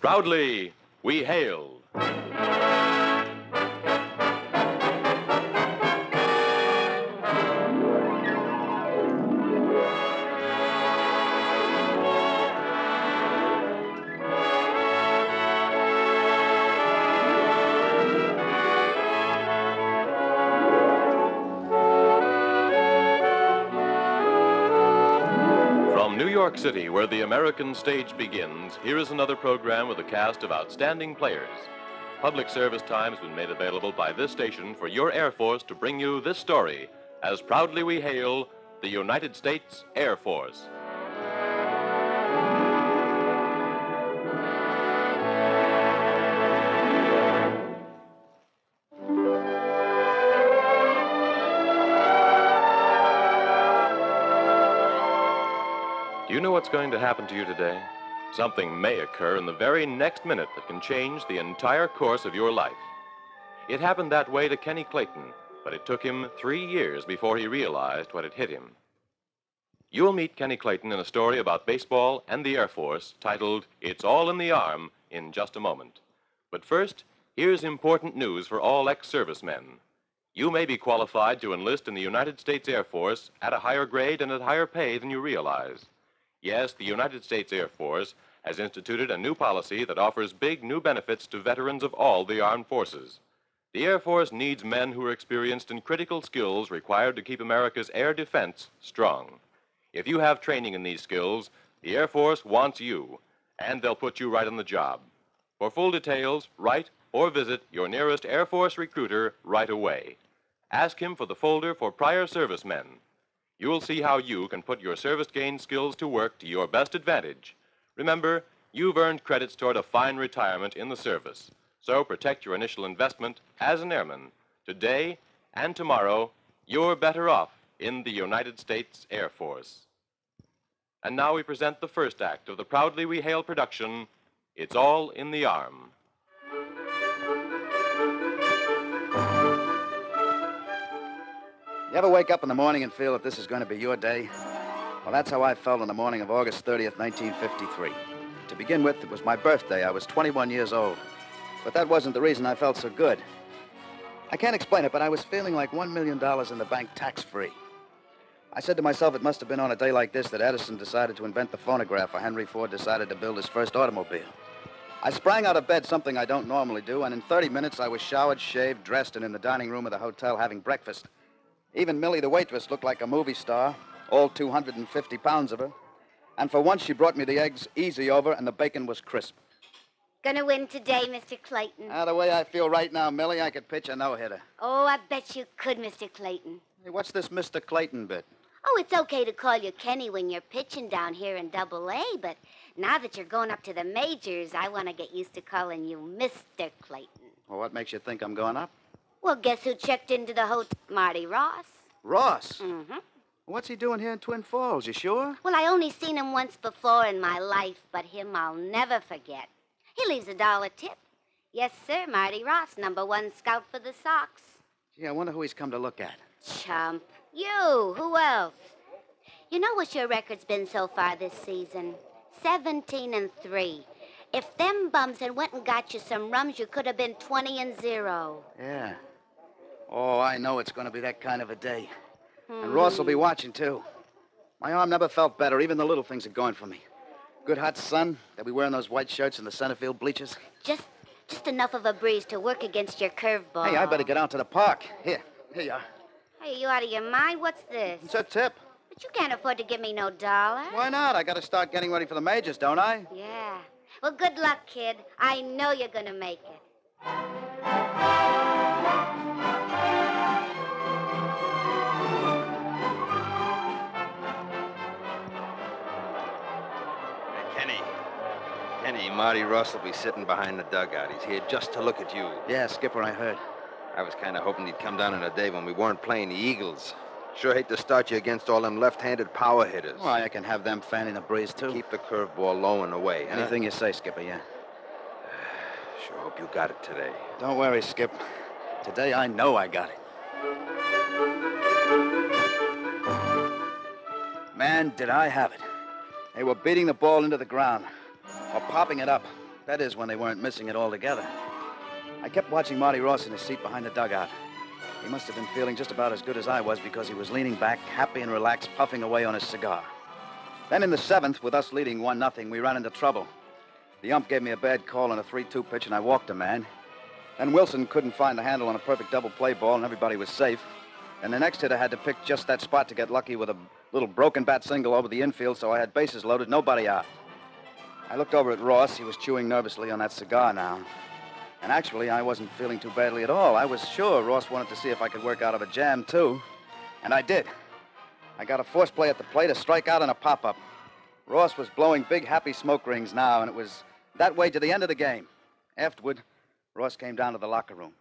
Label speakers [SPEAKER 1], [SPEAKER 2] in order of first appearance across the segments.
[SPEAKER 1] Proudly, we hail. York City, where the American stage begins, here is another program with a cast of outstanding players. Public service time has been made available by this station for your Air Force to bring you this story as proudly we hail the United States Air Force. You know what's going to happen to you today? Something may occur in the very next minute that can change the entire course of your life. It happened that way to Kenny Clayton, but it took him three years before he realized what had hit him. You'll meet Kenny Clayton in a story about baseball and the Air Force titled It's All in the Arm in just a moment. But first, here's important news for all ex servicemen. You may be qualified to enlist in the United States Air Force at a higher grade and at higher pay than you realize. Yes, the United States Air Force has instituted a new policy that offers big new benefits to veterans of all the armed forces. The Air Force needs men who are experienced in critical skills required to keep America's air defense strong. If you have training in these skills, the Air Force wants you, and they'll put you right on the job. For full details, write or visit your nearest Air Force recruiter right away. Ask him for the folder for prior servicemen. You'll see how you can put your service gained skills to work to your best advantage. Remember, you've earned credits toward a fine retirement in the service. So protect your initial investment as an airman. Today and tomorrow, you're better off in the United States Air Force. And now we present the first act of the Proudly We Hail production It's All in the Arm.
[SPEAKER 2] You ever wake up in the morning and feel that this is going to be your day? Well, that's how I felt on the morning of August 30th, 1953. To begin with, it was my birthday. I was 21 years old. But that wasn't the reason I felt so good. I can't explain it, but I was feeling like $1 million in the bank tax free. I said to myself, it must have been on a day like this that Edison decided to invent the phonograph or Henry Ford decided to build his first automobile. I sprang out of bed, something I don't normally do, and in 30 minutes I was showered, shaved, dressed, and in the dining room of the hotel having breakfast. Even Millie, the waitress, looked like a movie star, all 250 pounds of her. And for once, she brought me the eggs easy over, and the bacon was crisp.
[SPEAKER 3] Gonna win today, Mr. Clayton.
[SPEAKER 2] Now, the way I feel right now, Millie, I could pitch a no hitter.
[SPEAKER 3] oh, I bet you could, Mr. Clayton.
[SPEAKER 2] Hey, what's this Mr. Clayton bit?
[SPEAKER 3] Oh, it's okay to call you Kenny when you're pitching down here in Double A, but now that you're going up to the majors, I want to get used to calling you Mr. Clayton.
[SPEAKER 2] Well, what makes you think I'm going up?
[SPEAKER 3] Well, guess who checked into the hotel? Marty Ross.
[SPEAKER 2] Ross.
[SPEAKER 3] Mm-hmm.
[SPEAKER 2] What's he doing here in Twin Falls? You sure?
[SPEAKER 3] Well, I only seen him once before in my life, but him I'll never forget. He leaves a dollar tip. Yes, sir, Marty Ross, number one scout for the Sox.
[SPEAKER 2] Gee, I wonder who he's come to look at.
[SPEAKER 3] Chump. You. Who else? You know what your record's been so far this season? 17 and 3. If them bums had went and got you some rums, you could have been 20 and 0.
[SPEAKER 2] Yeah. Oh, I know it's going to be that kind of a day. And hmm. Ross will be watching, too. My arm never felt better. Even the little things are going for me. Good hot sun. They'll be wearing those white shirts in the center field bleachers.
[SPEAKER 3] Just just enough of a breeze to work against your curveball.
[SPEAKER 2] Hey, I better get out to the park. Here. Here you are.
[SPEAKER 3] Hey, you out of your mind? What's this?
[SPEAKER 2] It's a tip.
[SPEAKER 3] But you can't afford to give me no dollar.
[SPEAKER 2] Why not? I got to start getting ready for the majors, don't I?
[SPEAKER 3] Yeah. Well, good luck, kid. I know you're gonna make it.
[SPEAKER 4] Marty Ross will be sitting behind the dugout. He's here just to look at you.
[SPEAKER 2] Yeah, Skipper, I heard.
[SPEAKER 4] I was kind of hoping he'd come down in a day when we weren't playing the Eagles. Sure hate to start you against all them left-handed power hitters.
[SPEAKER 2] Why, I can have them fanning the breeze, too.
[SPEAKER 4] Keep the curveball low and away. huh?
[SPEAKER 2] Anything you say, Skipper, yeah.
[SPEAKER 4] Sure hope you got it today.
[SPEAKER 2] Don't worry, Skip. Today I know I got it. Man, did I have it. They were beating the ball into the ground, or popping it up. That is, when they weren't missing it altogether. I kept watching Marty Ross in his seat behind the dugout. He must have been feeling just about as good as I was because he was leaning back, happy and relaxed, puffing away on his cigar. Then in the seventh, with us leading 1 nothing, we ran into trouble. The ump gave me a bad call on a 3 2 pitch, and I walked a man. Then Wilson couldn't find the handle on a perfect double play ball, and everybody was safe. And the next hitter had to pick just that spot to get lucky with a little broken bat single over the infield, so I had bases loaded, nobody out. I looked over at Ross. He was chewing nervously on that cigar now. And actually, I wasn't feeling too badly at all. I was sure Ross wanted to see if I could work out of a jam, too. And I did. I got a force play at the plate, a strikeout, and a pop up. Ross was blowing big, happy smoke rings now, and it was that way to the end of the game. Afterward, Ross came down to the locker room.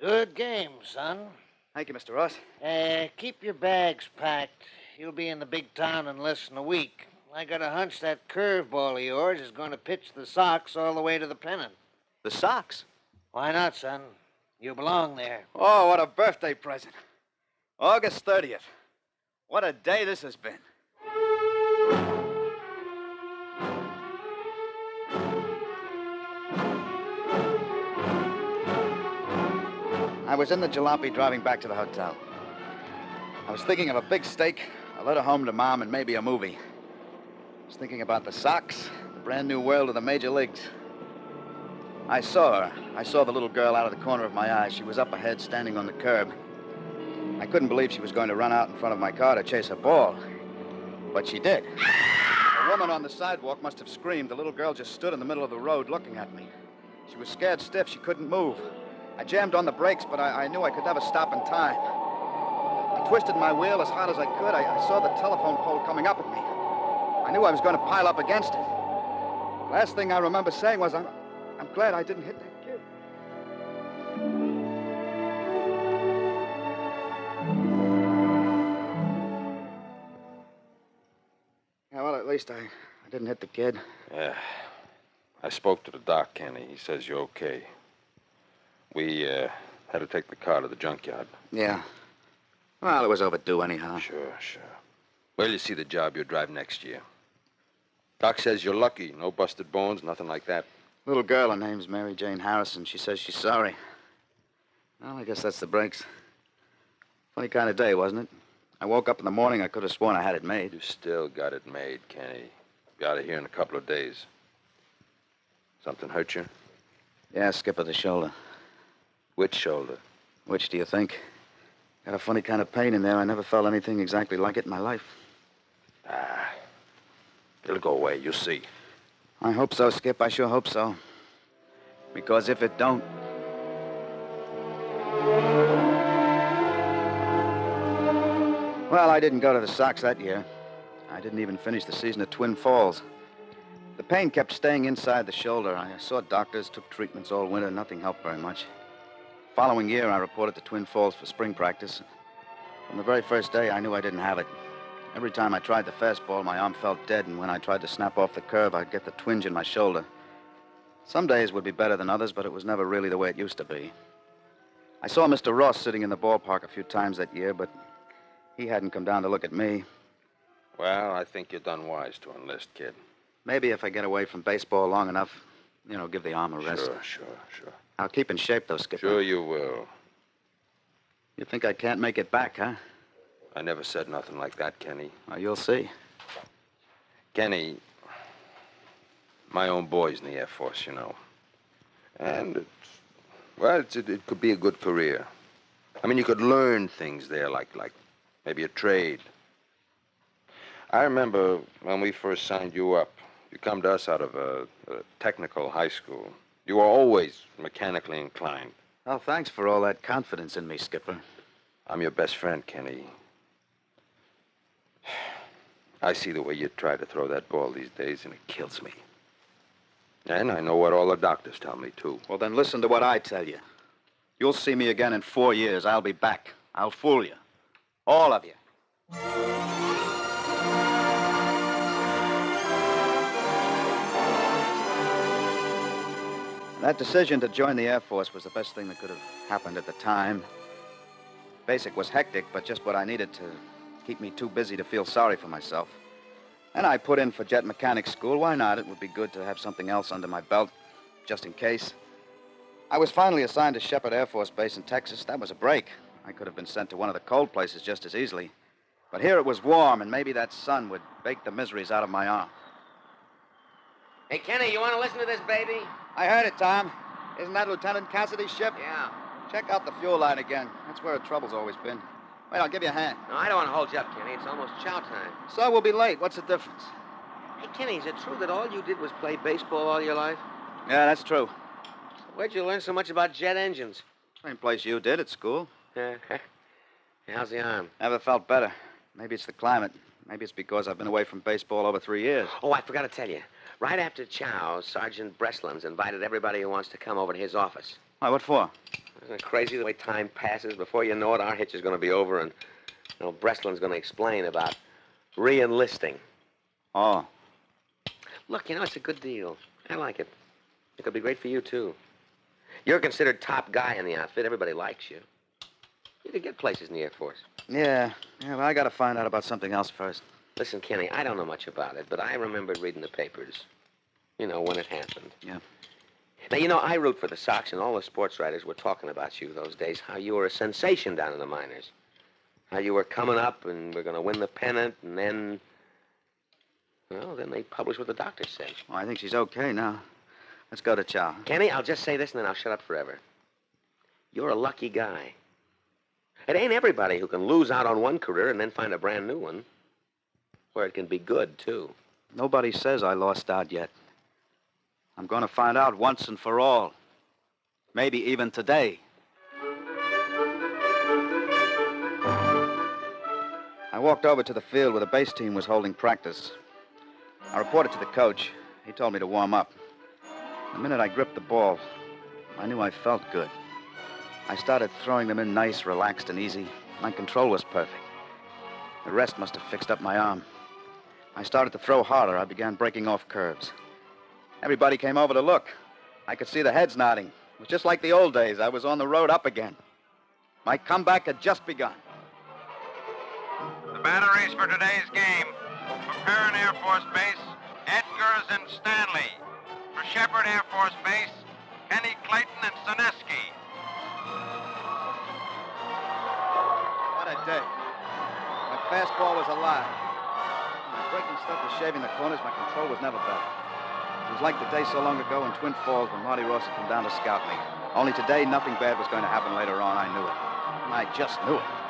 [SPEAKER 5] Good game, son.
[SPEAKER 2] Thank you, Mr. Ross.
[SPEAKER 5] Uh, keep your bags packed. You'll be in the big town in less than a week. I got a hunch that curveball of yours is going to pitch the Sox all the way to the pennant.
[SPEAKER 2] The Sox?
[SPEAKER 5] Why not, son? You belong there.
[SPEAKER 2] Oh, what a birthday present. August 30th. What a day this has been. I was in the jalopy driving back to the hotel. I was thinking of a big steak, a letter home to Mom, and maybe a movie. Was thinking about the Sox, the brand new world of the major leagues. I saw her. I saw the little girl out of the corner of my eye. She was up ahead, standing on the curb. I couldn't believe she was going to run out in front of my car to chase a ball. But she did. A woman on the sidewalk must have screamed. The little girl just stood in the middle of the road looking at me. She was scared stiff. She couldn't move. I jammed on the brakes, but I, I knew I could never stop in time. I twisted my wheel as hard as I could. I, I saw the telephone pole coming up at me. I knew I was going to pile up against it. Last thing I remember saying was, I'm, I'm glad I didn't hit that kid. Yeah, well, at least I, I didn't hit the kid.
[SPEAKER 4] Yeah. I spoke to the doc, Kenny. He says you're okay. We uh, had to take the car to the junkyard.
[SPEAKER 2] Yeah. Well, it was overdue anyhow.
[SPEAKER 4] Sure, sure. Well, you see the job you'll drive next year. Doc says you're lucky. No busted bones, nothing like that.
[SPEAKER 2] Little girl, her name's Mary Jane Harrison. She says she's sorry. Well, I guess that's the breaks. Funny kind of day, wasn't it? I woke up in the morning, I could have sworn I had it made.
[SPEAKER 4] You still got it made, Kenny. Be out of here in a couple of days. Something hurt you?
[SPEAKER 2] Yeah, skip of the shoulder.
[SPEAKER 4] Which shoulder?
[SPEAKER 2] Which do you think? Got a funny kind of pain in there. I never felt anything exactly like it in my life.
[SPEAKER 4] Ah. It'll go away, you'll see.
[SPEAKER 2] I hope so, Skip. I sure hope so. Because if it don't. Well, I didn't go to the Sox that year. I didn't even finish the season at Twin Falls. The pain kept staying inside the shoulder. I saw doctors, took treatments all winter. Nothing helped very much. Following year, I reported to Twin Falls for spring practice. From the very first day, I knew I didn't have it. Every time I tried the fastball, my arm felt dead, and when I tried to snap off the curve, I'd get the twinge in my shoulder. Some days would be better than others, but it was never really the way it used to be. I saw Mr. Ross sitting in the ballpark a few times that year, but he hadn't come down to look at me.
[SPEAKER 4] Well, I think you've done wise to enlist, kid.
[SPEAKER 2] Maybe if I get away from baseball long enough, you know, give the arm a rest.
[SPEAKER 4] Sure, sure, sure.
[SPEAKER 2] I'll keep in shape, though, Skipper.
[SPEAKER 4] Sure you will.
[SPEAKER 2] You think I can't make it back, huh?
[SPEAKER 4] I never said nothing like that, Kenny.
[SPEAKER 2] Well, you'll see.
[SPEAKER 4] Kenny, my own boy's in the Air Force, you know. And it's, well, it's, it, it could be a good career. I mean, you could learn things there, like, like maybe a trade. I remember when we first signed you up, you come to us out of a, a technical high school. You were always mechanically inclined.
[SPEAKER 2] Well, thanks for all that confidence in me, Skipper.
[SPEAKER 4] I'm your best friend, Kenny. I see the way you try to throw that ball these days, and it kills me. And I know what all the doctors tell me, too.
[SPEAKER 2] Well, then listen to what I tell you. You'll see me again in four years. I'll be back. I'll fool you. All of you. That decision to join the Air Force was the best thing that could have happened at the time. Basic was hectic, but just what I needed to keep me too busy to feel sorry for myself. And I put in for jet mechanic school. Why not? It would be good to have something else under my belt, just in case. I was finally assigned to Sheppard Air Force Base in Texas. That was a break. I could have been sent to one of the cold places just as easily. But here it was warm, and maybe that sun would bake the miseries out of my arm.
[SPEAKER 6] Hey, Kenny, you want to listen to this, baby?
[SPEAKER 2] I heard it, Tom. Isn't that Lieutenant Cassidy's ship?
[SPEAKER 6] Yeah.
[SPEAKER 2] Check out the fuel line again. That's where the trouble's always been. Wait, I'll give you a hand.
[SPEAKER 6] No, I don't want to hold you up, Kenny. It's almost chow time.
[SPEAKER 2] So we'll be late. What's the difference?
[SPEAKER 6] Hey, Kenny, is it true that all you did was play baseball all your life?
[SPEAKER 2] Yeah, that's true.
[SPEAKER 6] Where'd you learn so much about jet engines?
[SPEAKER 2] Same place you did at school. Yeah.
[SPEAKER 6] How's the arm?
[SPEAKER 2] Never felt better. Maybe it's the climate. Maybe it's because I've been away from baseball over three years.
[SPEAKER 6] Oh, I forgot to tell you. Right after chow, Sergeant Breslin's invited everybody who wants to come over to his office.
[SPEAKER 2] Why, what for?
[SPEAKER 6] Isn't it crazy the way time passes? Before you know it, our hitch is going to be over, and you know, Breslin's going to explain about re-enlisting.
[SPEAKER 2] Oh.
[SPEAKER 6] Look, you know, it's a good deal. I like it. It could be great for you, too. You're considered top guy in the outfit. Everybody likes you. You could get places in the Air Force.
[SPEAKER 2] Yeah. Yeah, well, I gotta find out about something else first.
[SPEAKER 6] Listen, Kenny, I don't know much about it, but I remembered reading the papers. You know, when it happened.
[SPEAKER 2] Yeah.
[SPEAKER 6] Now, you know, I root for the Sox, and all the sports writers were talking about you those days, how you were a sensation down in the minors. How you were coming up and we're going to win the pennant, and then. Well, then they published what the doctor said.
[SPEAKER 2] Well, I think she's okay now. Let's go to Chow.
[SPEAKER 6] Kenny, I'll just say this and then I'll shut up forever. You're a lucky guy. It ain't everybody who can lose out on one career and then find a brand new one where it can be good, too.
[SPEAKER 2] Nobody says I lost out yet. I'm going to find out once and for all. Maybe even today. I walked over to the field where the base team was holding practice. I reported to the coach. He told me to warm up. The minute I gripped the ball, I knew I felt good. I started throwing them in nice, relaxed, and easy. My control was perfect. The rest must have fixed up my arm. I started to throw harder. I began breaking off curves. Everybody came over to look. I could see the heads nodding. It was just like the old days. I was on the road up again. My comeback had just begun.
[SPEAKER 7] The batteries for today's game. For Perrin Air Force Base, Edgars and Stanley. For Sheppard Air Force Base, Kenny Clayton and Soneski.
[SPEAKER 2] What a day. My fastball was alive. My breaking stuff was shaving the corners. My control was never better. It was like the day so long ago in Twin Falls when Marty Ross had come down to scout me. Only today, nothing bad was going to happen later on. I knew it. And I just knew it.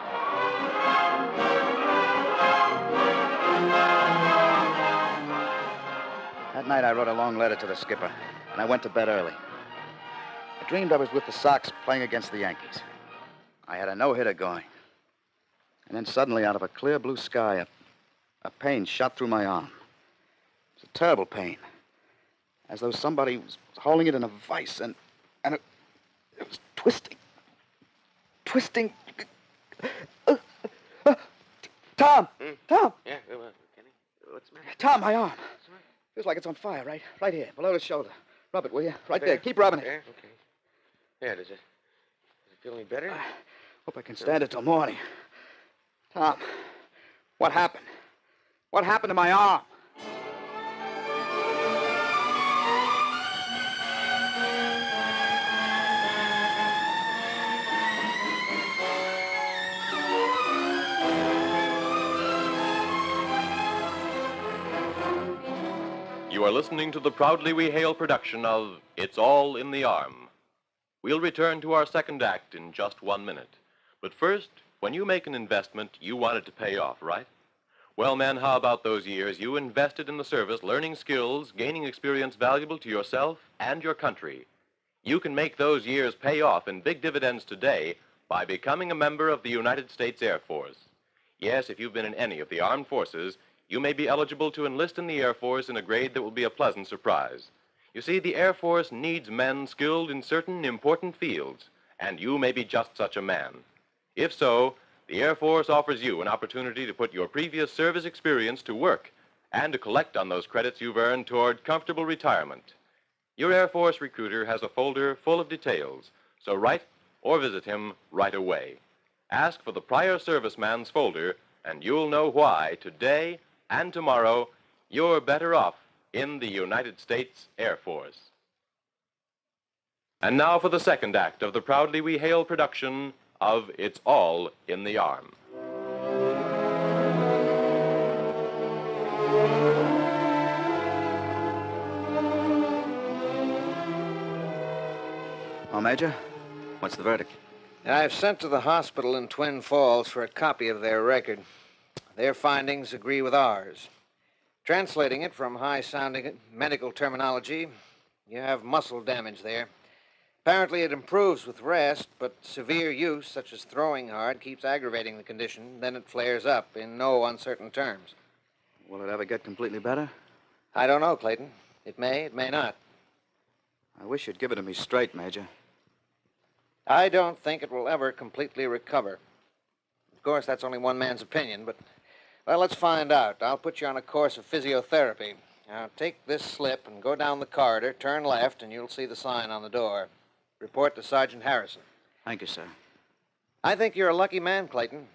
[SPEAKER 2] That night, I wrote a long letter to the skipper, and I went to bed early. I dreamed I was with the Sox playing against the Yankees. I had a no hitter going. And then suddenly, out of a clear blue sky, a, a pain shot through my arm. It was a terrible pain. As though somebody was holding it in a vice, and, and it, it was twisting. Twisting. Tom! Tom!
[SPEAKER 6] Yeah, uh, Kenny, what's the matter?
[SPEAKER 2] Tom, my arm. Feels like it's on fire, right? Right here, below the shoulder. Rub it, will you? Right there. Keep rubbing it.
[SPEAKER 6] There, okay. Yeah, does it, does it feel any better?
[SPEAKER 2] I Hope I can stand it till morning. Tom, what happened? What happened to my arm?
[SPEAKER 1] Are listening to the Proudly We Hail production of It's All in the Arm. We'll return to our second act in just one minute. But first, when you make an investment, you want it to pay off, right? Well, men, how about those years you invested in the service, learning skills, gaining experience valuable to yourself and your country? You can make those years pay off in big dividends today by becoming a member of the United States Air Force. Yes, if you've been in any of the armed forces, you may be eligible to enlist in the Air Force in a grade that will be a pleasant surprise. You see, the Air Force needs men skilled in certain important fields, and you may be just such a man. If so, the Air Force offers you an opportunity to put your previous service experience to work and to collect on those credits you've earned toward comfortable retirement. Your Air Force recruiter has a folder full of details, so write or visit him right away. Ask for the prior serviceman's folder, and you'll know why today and tomorrow you're better off in the United States Air Force. And now for the second act of the proudly we hail production of It's All in the Arm.
[SPEAKER 2] Oh, Major, what's the verdict?
[SPEAKER 5] I've sent to the hospital in Twin Falls for a copy of their record. Their findings agree with ours. Translating it from high sounding medical terminology, you have muscle damage there. Apparently, it improves with rest, but severe use, such as throwing hard, keeps aggravating the condition. Then it flares up in no uncertain terms.
[SPEAKER 2] Will it ever get completely better?
[SPEAKER 5] I don't know, Clayton. It may, it may not.
[SPEAKER 2] I wish you'd give it to me straight, Major.
[SPEAKER 5] I don't think it will ever completely recover. Of course, that's only one man's opinion, but, well, let's find out. I'll put you on a course of physiotherapy. Now, take this slip and go down the corridor, turn left, and you'll see the sign on the door. Report to Sergeant Harrison.
[SPEAKER 2] Thank you, sir.
[SPEAKER 5] I think you're a lucky man, Clayton.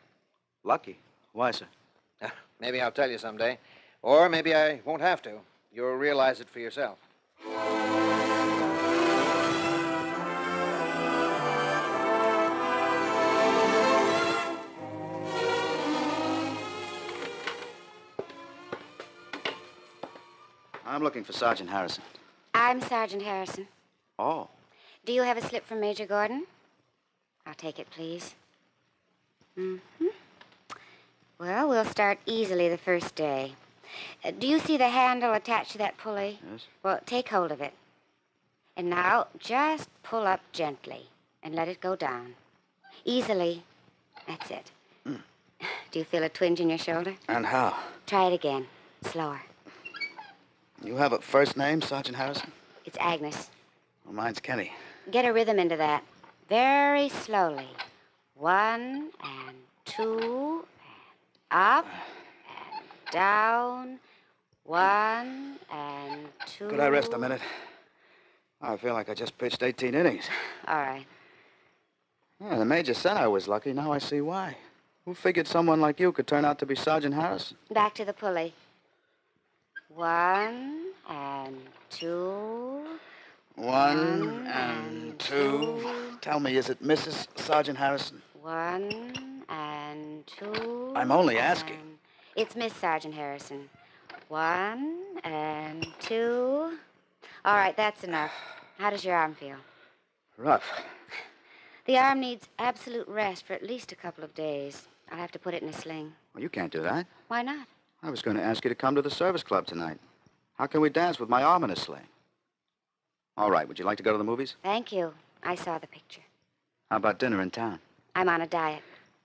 [SPEAKER 2] Lucky. Why, sir?
[SPEAKER 5] Ah, maybe I'll tell you someday. Or maybe I won't have to. You'll realize it for yourself.
[SPEAKER 2] I'm looking for Sergeant Harrison.
[SPEAKER 3] I'm Sergeant Harrison.
[SPEAKER 2] Oh,
[SPEAKER 3] Do you have a slip from Major Gordon? I'll take it, please. Mm-hmm. Well, we'll start easily the first day. Uh, do you see the handle attached to that pulley?
[SPEAKER 2] Yes.
[SPEAKER 3] Well, take hold of it. And now just pull up gently and let it go down. Easily. That's it. Do you feel a twinge in your shoulder?
[SPEAKER 2] and how?
[SPEAKER 3] Try it again. Slower.
[SPEAKER 2] You have a first name, Sergeant Harrison?
[SPEAKER 3] It's Agnes.
[SPEAKER 2] Well, mine's Kenny.
[SPEAKER 3] Get a rhythm into that. Very slowly. One and two and up and down. One and two.
[SPEAKER 2] Could I rest a minute? I feel like I just pitched 18 innings.
[SPEAKER 3] All right.
[SPEAKER 2] Yeah, the Major said I was lucky. Now I see why. Who figured someone like you could turn out to be Sergeant Harrison?
[SPEAKER 3] Back to the pulley. One and two.
[SPEAKER 2] One and two. Tell me, is it Mrs. Sergeant Harrison?
[SPEAKER 3] One and two.
[SPEAKER 2] I'm only asking.
[SPEAKER 3] It's Miss Sergeant Harrison. One and two. All right, that's enough. How does your arm feel?
[SPEAKER 2] Rough.
[SPEAKER 3] The arm needs absolute rest for at least a couple of days. I'll have to put it in a sling.
[SPEAKER 2] Well, you can't do that.
[SPEAKER 3] Why not?
[SPEAKER 2] I was going to ask you to come to the service club tonight. How can we dance with my arm in a sling? All right, would you like to go to the movies?
[SPEAKER 3] Thank you. I saw the picture.
[SPEAKER 2] How about dinner in town?
[SPEAKER 3] I'm on a diet.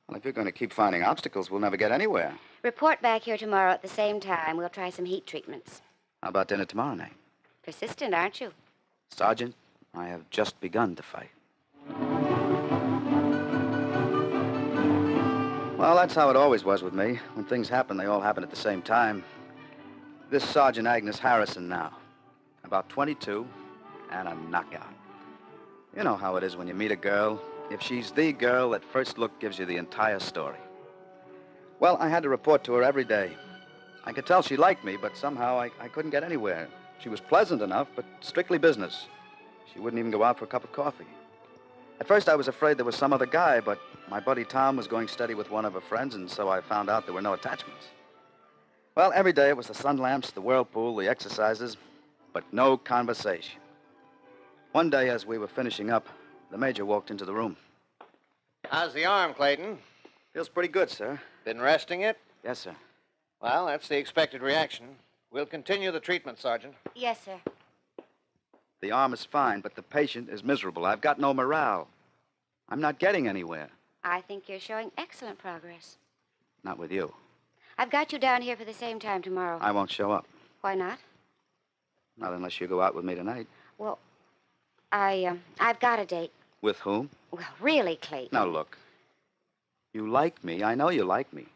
[SPEAKER 2] Well, if you're going to keep finding obstacles, we'll never get anywhere.
[SPEAKER 3] Report back here tomorrow at the same time. We'll try some heat treatments.
[SPEAKER 2] How about dinner tomorrow night?
[SPEAKER 3] Persistent, aren't you?
[SPEAKER 2] Sergeant, I have just begun to fight. Well, that's how it always was with me. When things happen, they all happen at the same time. This Sergeant Agnes Harrison now. About 22 and a knockout. You know how it is when you meet a girl. If she's the girl, that first look gives you the entire story. Well, I had to report to her every day. I could tell she liked me, but somehow I, I couldn't get anywhere. She was pleasant enough, but strictly business. She wouldn't even go out for a cup of coffee. At first, I was afraid there was some other guy, but my buddy Tom was going steady with one of her friends, and so I found out there were no attachments. Well, every day it was the sun lamps, the whirlpool, the exercises, but no conversation. One day, as we were finishing up, the major walked into the room.
[SPEAKER 5] How's the arm, Clayton?
[SPEAKER 2] Feels pretty good, sir.
[SPEAKER 5] Been resting it?
[SPEAKER 2] Yes, sir.
[SPEAKER 5] Well, that's the expected reaction. We'll continue the treatment, Sergeant.
[SPEAKER 3] Yes, sir.
[SPEAKER 2] The arm is fine, but the patient is miserable. I've got no morale. I'm not getting anywhere.
[SPEAKER 3] I think you're showing excellent progress.
[SPEAKER 2] Not with you.
[SPEAKER 3] I've got you down here for the same time tomorrow.
[SPEAKER 2] I won't show up.
[SPEAKER 3] Why not?
[SPEAKER 2] Not unless you go out with me tonight.
[SPEAKER 3] Well, I, um, I've got a date.
[SPEAKER 2] With whom?
[SPEAKER 3] Well, really, Clayton.
[SPEAKER 2] Now, look. You like me. I know you like me.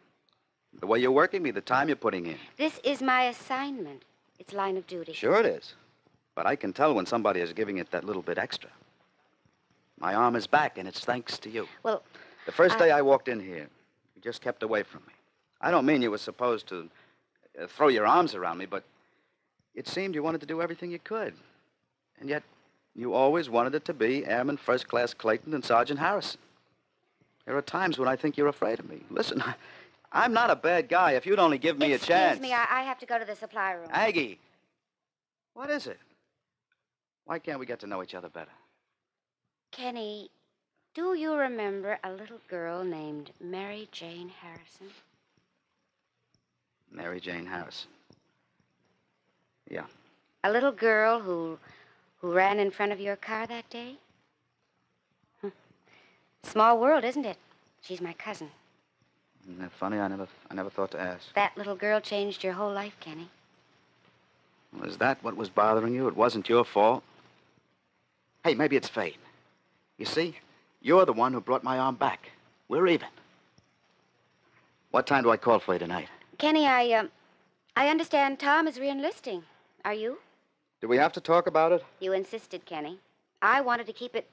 [SPEAKER 2] The way you're working me, the time you're putting in.
[SPEAKER 3] This is my assignment. It's line of duty.
[SPEAKER 2] Sure it is. But I can tell when somebody is giving it that little bit extra. My arm is back, and it's thanks to you.
[SPEAKER 3] Well,
[SPEAKER 2] The first day I walked in here, you just kept away from me. I don't mean you were supposed to. uh, throw your arms around me, but it seemed you wanted to do everything you could. And yet, you always wanted it to be Airman First Class Clayton and Sergeant Harrison. There are times when I think you're afraid of me. Listen, I, I'm not a bad guy if you'd only give me
[SPEAKER 3] Excuse
[SPEAKER 2] a chance.
[SPEAKER 3] Excuse me, I, I have to go to the supply room.
[SPEAKER 2] Aggie, what is it? Why can't we get to know each other better?
[SPEAKER 3] Kenny, do you remember a little girl named Mary Jane Harrison?
[SPEAKER 2] Mary Jane Harrison. Yeah.
[SPEAKER 3] A little girl who who ran in front of your car that day? Small world, isn't it? She's my cousin.
[SPEAKER 2] Isn't that funny? I never, I never thought to ask.
[SPEAKER 3] That little girl changed your whole life, Kenny.
[SPEAKER 2] Was that what was bothering you? It wasn't your fault. Hey, maybe it's fate. You see, you're the one who brought my arm back. We're even. What time do I call for you tonight?
[SPEAKER 3] Kenny, I um, I understand Tom is reenlisting. Are you?
[SPEAKER 2] Do we have to talk about it?
[SPEAKER 3] You insisted, Kenny. I wanted to keep it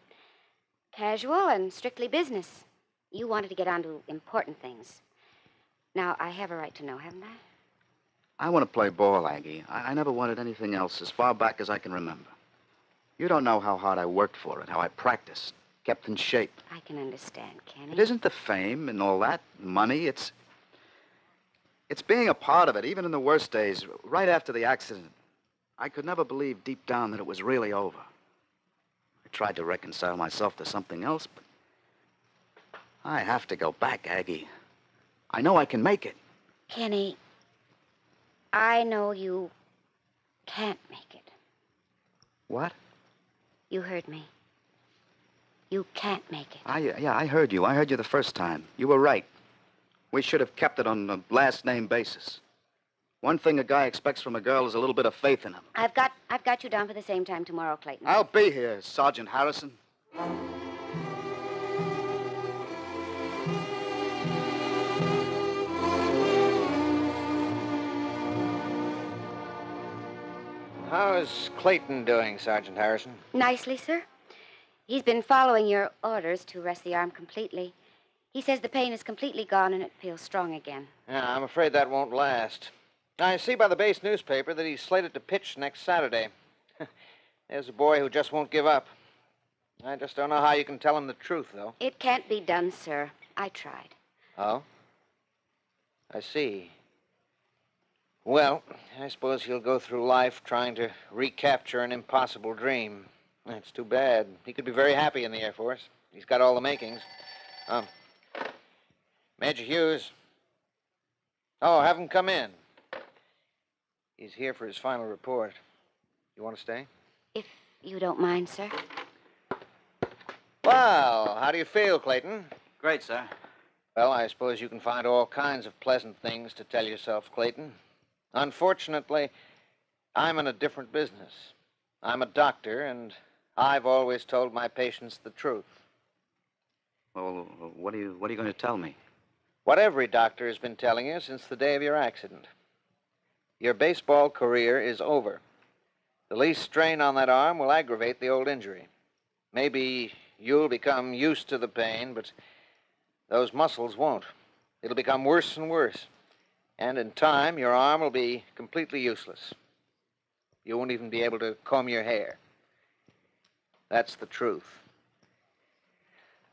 [SPEAKER 3] casual and strictly business. You wanted to get on to important things. Now, I have a right to know, haven't I?
[SPEAKER 2] I want to play ball, Aggie. I, I never wanted anything else as far back as I can remember. You don't know how hard I worked for it, how I practiced, kept in shape.
[SPEAKER 3] I can understand, Kenny.
[SPEAKER 2] It isn't the fame and all that, money. It's. It's being a part of it, even in the worst days, right after the accident. I could never believe deep down that it was really over. I tried to reconcile myself to something else, but. I have to go back, Aggie. I know I can make it.
[SPEAKER 3] Kenny, I know you can't make it.
[SPEAKER 2] What?
[SPEAKER 3] You heard me. You can't make it.
[SPEAKER 2] I, yeah, I heard you. I heard you the first time. You were right. We should have kept it on a last name basis. One thing a guy expects from a girl is a little bit of faith in him.
[SPEAKER 3] I've got I've got you down for the same time tomorrow, Clayton.
[SPEAKER 2] I'll be here, Sergeant Harrison.
[SPEAKER 5] How's Clayton doing, Sergeant Harrison?
[SPEAKER 3] Nicely, sir. He's been following your orders to rest the arm completely. He says the pain is completely gone and it feels strong again.
[SPEAKER 5] Yeah, I'm afraid that won't last. I see by the base newspaper that he's slated to pitch next Saturday. There's a boy who just won't give up. I just don't know how you can tell him the truth, though.
[SPEAKER 3] It can't be done, sir. I tried.
[SPEAKER 5] Oh? I see. Well, I suppose he'll go through life trying to recapture an impossible dream. That's too bad. He could be very happy in the Air Force. He's got all the makings. Um, Major Hughes. Oh, have him come in. He's here for his final report. You want to stay?
[SPEAKER 3] If you don't mind, sir.
[SPEAKER 5] Well, how do you feel, Clayton?
[SPEAKER 2] Great, sir.
[SPEAKER 5] Well, I suppose you can find all kinds of pleasant things to tell yourself, Clayton. Unfortunately, I'm in a different business. I'm a doctor, and I've always told my patients the truth.
[SPEAKER 2] Well, uh, what are you, what are you going to tell me?
[SPEAKER 5] What every doctor has been telling you since the day of your accident. Your baseball career is over. The least strain on that arm will aggravate the old injury. Maybe you'll become used to the pain, but those muscles won't. It'll become worse and worse. And in time, your arm will be completely useless. You won't even be able to comb your hair. That's the truth.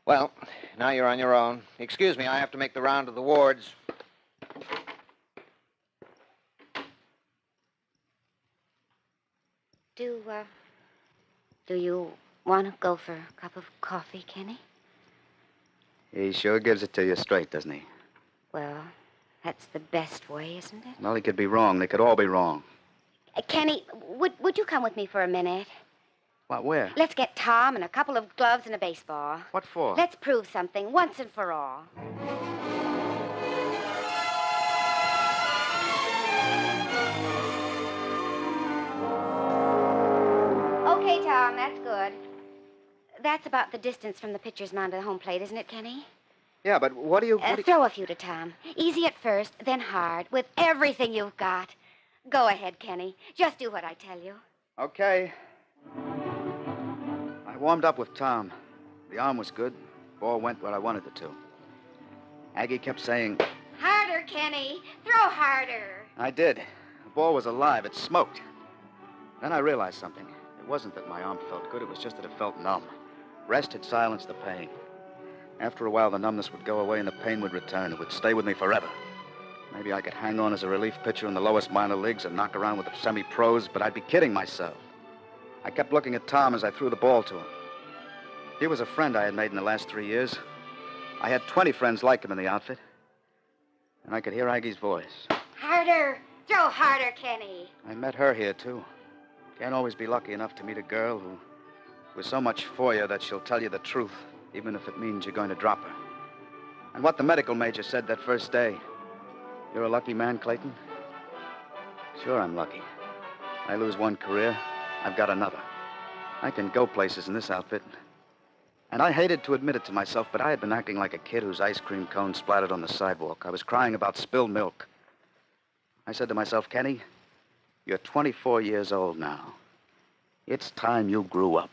[SPEAKER 5] Well, now you're on your own. Excuse me, I have to make the round of the wards.
[SPEAKER 3] Do uh do you want to go for a cup of coffee, Kenny?
[SPEAKER 2] He sure gives it to you straight, doesn't he?
[SPEAKER 3] Well, that's the best way, isn't it?
[SPEAKER 2] Well, he could be wrong. They could all be wrong.
[SPEAKER 3] Uh, Kenny, would would you come with me for a minute?
[SPEAKER 2] What, where?
[SPEAKER 3] Let's get Tom and a couple of gloves and a baseball.
[SPEAKER 2] What for?
[SPEAKER 3] Let's prove something once and for all. Okay, Tom, that's good. That's about the distance from the pitcher's mound to the home plate, isn't it, Kenny?
[SPEAKER 2] Yeah, but what do you...
[SPEAKER 3] Uh,
[SPEAKER 2] What do you...
[SPEAKER 3] throw a few to Tom. Easy at first, then hard, with everything you've got. Go ahead, Kenny. Just do what I tell you.
[SPEAKER 2] Okay. I warmed up with Tom. The arm was good. Ball went where I wanted it to. Aggie kept saying,
[SPEAKER 3] Harder, Kenny. Throw harder.
[SPEAKER 2] I did. The ball was alive. It smoked. Then I realized something. It wasn't that my arm felt good, it was just that it felt numb. Rest had silenced the pain. After a while, the numbness would go away and the pain would return. It would stay with me forever. Maybe I could hang on as a relief pitcher in the lowest minor leagues and knock around with the semi pros, but I'd be kidding myself. I kept looking at Tom as I threw the ball to him. He was a friend I had made in the last three years. I had 20 friends like him in the outfit. And I could hear Aggie's voice.
[SPEAKER 3] Harder. Throw harder, Kenny.
[SPEAKER 2] I met her here, too. Can't always be lucky enough to meet a girl who was so much for you that she'll tell you the truth, even if it means you're going to drop her. And what the medical major said that first day. You're a lucky man, Clayton? Sure, I'm lucky. I lose one career, I've got another. I can go places in this outfit. And I hated to admit it to myself, but I had been acting like a kid whose ice cream cone splattered on the sidewalk. I was crying about spilled milk. I said to myself, Kenny, you're 24 years old now. It's time you grew up.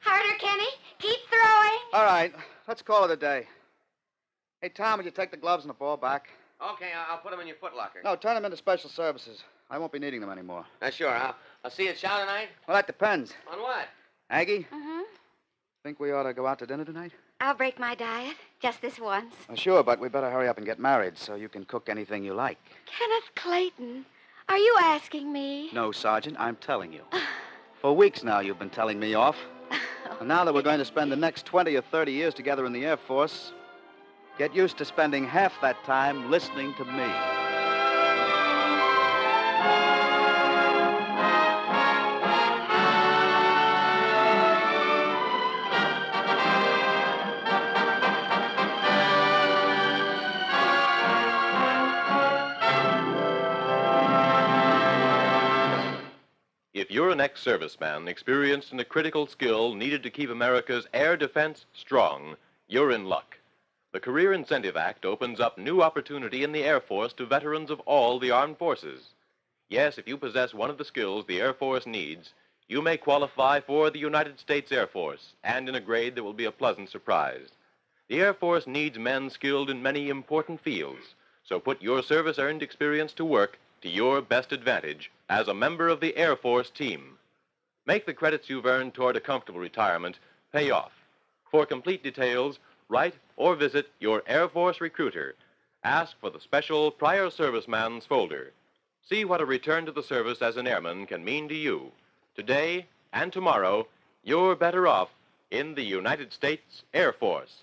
[SPEAKER 3] Harder, Kenny. Keep throwing.
[SPEAKER 2] All right, let's call it a day. Hey, Tom, would you take the gloves and the ball back?
[SPEAKER 6] Okay, I'll, I'll put them in your footlocker.
[SPEAKER 2] No, turn them into special services. I won't be needing them anymore.
[SPEAKER 6] Uh, sure. I'll, I'll see you at Chow tonight.
[SPEAKER 2] Well, that depends.
[SPEAKER 6] On what?
[SPEAKER 2] Aggie,
[SPEAKER 3] Mm-hmm.
[SPEAKER 2] think we ought to go out to dinner tonight?
[SPEAKER 3] I'll break my diet. Just this once.
[SPEAKER 2] Well, sure, but we better hurry up and get married so you can cook anything you like.
[SPEAKER 3] Kenneth Clayton, are you asking me?
[SPEAKER 2] No, Sergeant, I'm telling you. For weeks now, you've been telling me off. And now that we're going to spend the next 20 or 30 years together in the Air Force, get used to spending half that time listening to me.
[SPEAKER 1] If you're an ex serviceman experienced in a critical skill needed to keep America's air defense strong, you're in luck. The Career Incentive Act opens up new opportunity in the Air Force to veterans of all the armed forces. Yes, if you possess one of the skills the Air Force needs, you may qualify for the United States Air Force, and in a grade that will be a pleasant surprise. The Air Force needs men skilled in many important fields, so put your service earned experience to work to your best advantage as a member of the Air Force team. Make the credits you've earned toward a comfortable retirement pay off. For complete details, write or visit your Air Force recruiter. Ask for the special Prior Serviceman's folder. See what a return to the service as an airman can mean to you. Today and tomorrow, you're better off in the United States Air Force.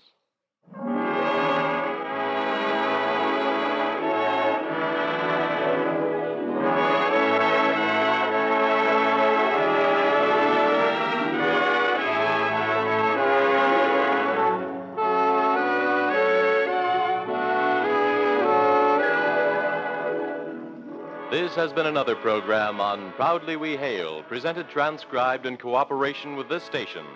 [SPEAKER 1] Has been another program on Proudly We Hail, presented transcribed in cooperation with this station.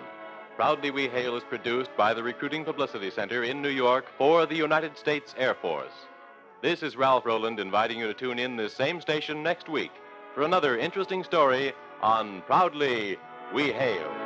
[SPEAKER 1] Proudly We Hail is produced by the Recruiting Publicity Center in New York for the United States Air Force. This is Ralph Roland inviting you to tune in this same station next week for another interesting story on Proudly We Hail.